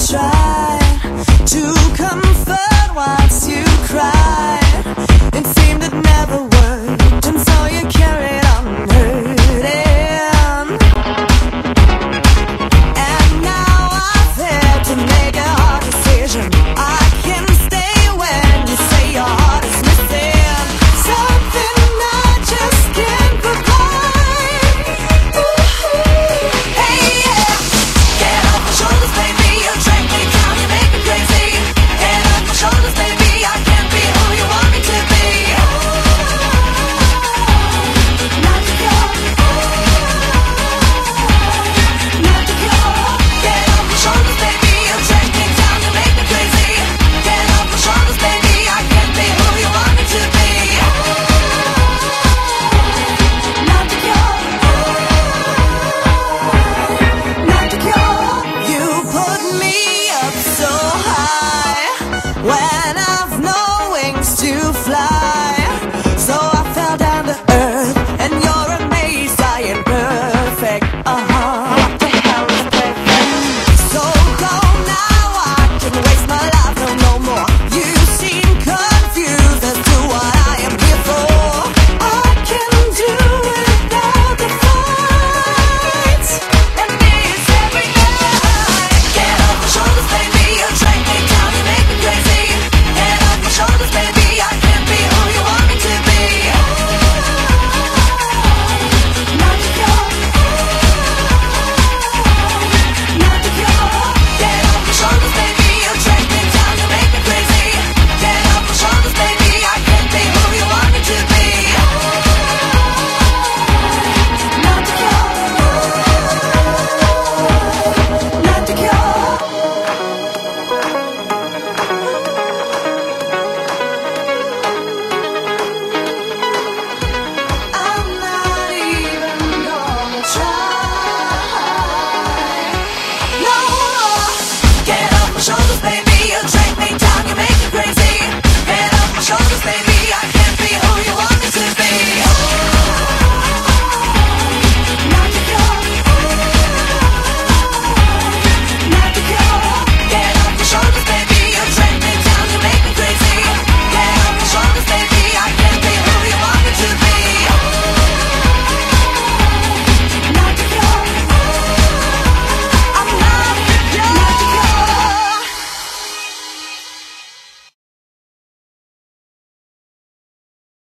try to comfort why. me.